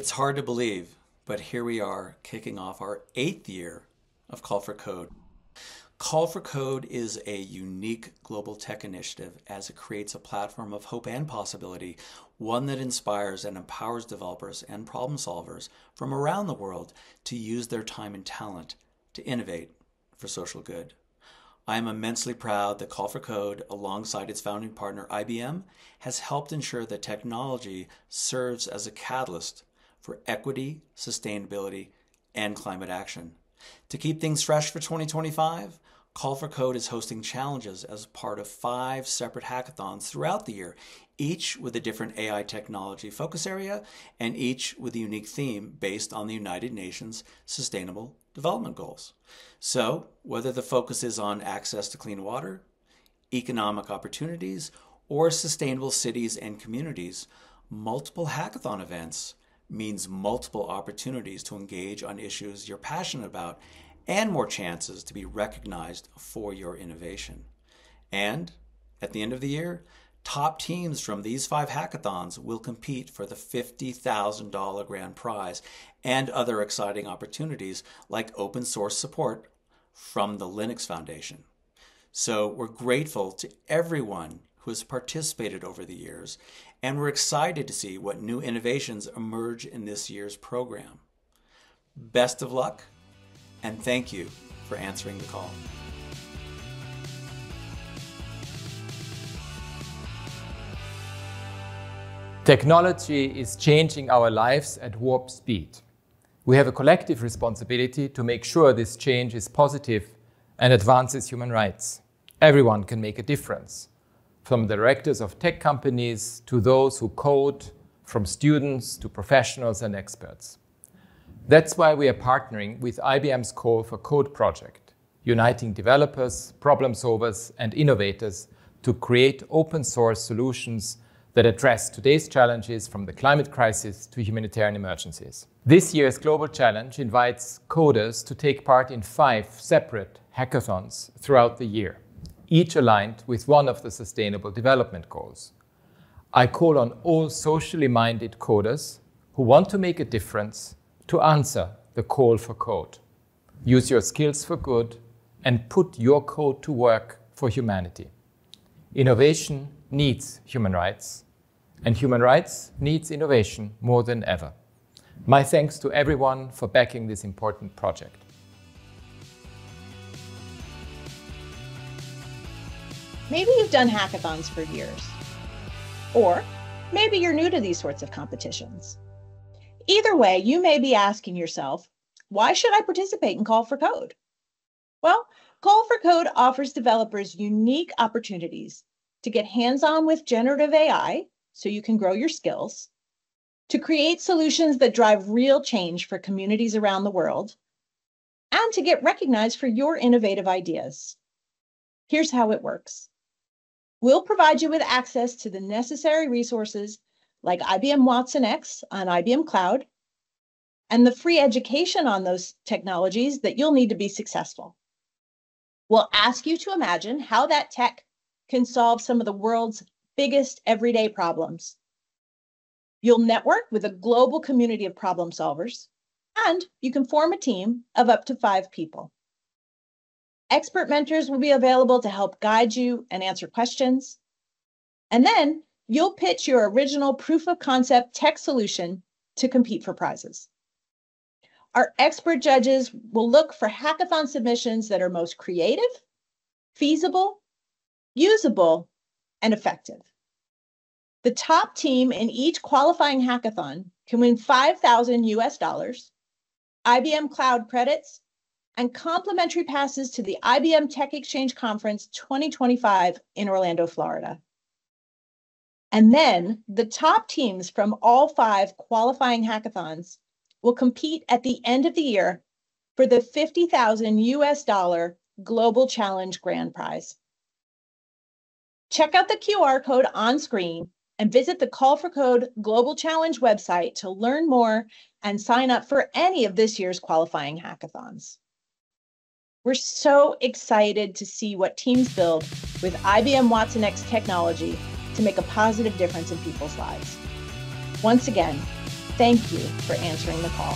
It's hard to believe, but here we are kicking off our eighth year of Call for Code. Call for Code is a unique global tech initiative as it creates a platform of hope and possibility, one that inspires and empowers developers and problem solvers from around the world to use their time and talent to innovate for social good. I am immensely proud that Call for Code, alongside its founding partner IBM, has helped ensure that technology serves as a catalyst for equity, sustainability, and climate action. To keep things fresh for 2025, Call for Code is hosting challenges as part of five separate hackathons throughout the year, each with a different AI technology focus area and each with a unique theme based on the United Nations Sustainable Development Goals. So, whether the focus is on access to clean water, economic opportunities, or sustainable cities and communities, multiple hackathon events means multiple opportunities to engage on issues you're passionate about and more chances to be recognized for your innovation. And at the end of the year, top teams from these five hackathons will compete for the $50,000 grand prize and other exciting opportunities like open source support from the Linux Foundation. So we're grateful to everyone who has participated over the years, and we're excited to see what new innovations emerge in this year's program. Best of luck, and thank you for answering the call. Technology is changing our lives at warp speed. We have a collective responsibility to make sure this change is positive and advances human rights. Everyone can make a difference from directors of tech companies to those who code, from students to professionals and experts. That's why we are partnering with IBM's Call for Code project, uniting developers, problem solvers, and innovators to create open source solutions that address today's challenges from the climate crisis to humanitarian emergencies. This year's Global Challenge invites coders to take part in five separate hackathons throughout the year each aligned with one of the Sustainable Development Goals. I call on all socially minded coders who want to make a difference to answer the call for code. Use your skills for good and put your code to work for humanity. Innovation needs human rights, and human rights needs innovation more than ever. My thanks to everyone for backing this important project. Maybe you've done hackathons for years. Or maybe you're new to these sorts of competitions. Either way, you may be asking yourself, why should I participate in Call for Code? Well, Call for Code offers developers unique opportunities to get hands on with generative AI so you can grow your skills, to create solutions that drive real change for communities around the world, and to get recognized for your innovative ideas. Here's how it works We'll provide you with access to the necessary resources like IBM watsonx on IBM Cloud and the free education on those technologies that you'll need to be successful. We'll ask you to imagine how that tech can solve some of the world's biggest everyday problems. You'll network with a global community of problem solvers, and you can form a team of up to five people. Expert mentors will be available to help guide you and answer questions. And then you'll pitch your original proof of concept tech solution to compete for prizes. Our expert judges will look for hackathon submissions that are most creative, feasible, usable, and effective. The top team in each qualifying hackathon can win 5,000 US dollars, IBM Cloud credits, and complimentary passes to the IBM TechXchange Conference 2025 in Orlando, Florida. And then the top teams from all five qualifying hackathons will compete at the end of the year for the 50,000 US dollar Global Challenge Grand Prize. Check out the QR code on screen and visit the Call for Code Global Challenge website to learn more and sign up for any of this year's qualifying hackathons. We're so excited to see what teams build with IBM watsonx technology to make a positive difference in people's lives. Once again, Thank you for answering the call.